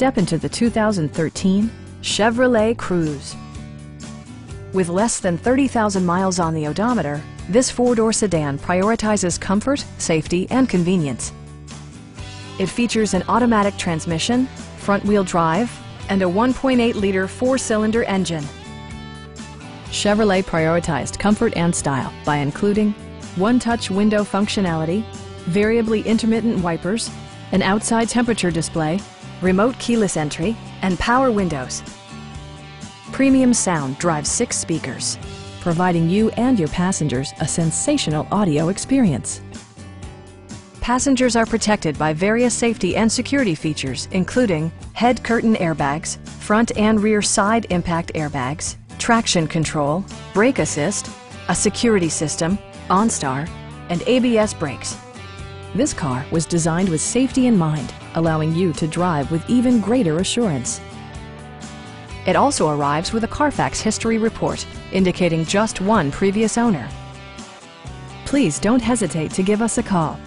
Step into the 2013 Chevrolet Cruze. With less than 30,000 miles on the odometer, this four-door sedan prioritizes comfort, safety, and convenience. It features an automatic transmission, front-wheel drive, and a 1.8-liter four-cylinder engine. Chevrolet prioritized comfort and style by including one-touch window functionality, variably intermittent wipers, an outside temperature display, remote keyless entry, and power windows. Premium sound drives six speakers, providing you and your passengers a sensational audio experience. Passengers are protected by various safety and security features, including head curtain airbags, front and rear side impact airbags, traction control, brake assist, a security system, OnStar, and ABS brakes. This car was designed with safety in mind, allowing you to drive with even greater assurance. It also arrives with a Carfax history report, indicating just one previous owner. Please don't hesitate to give us a call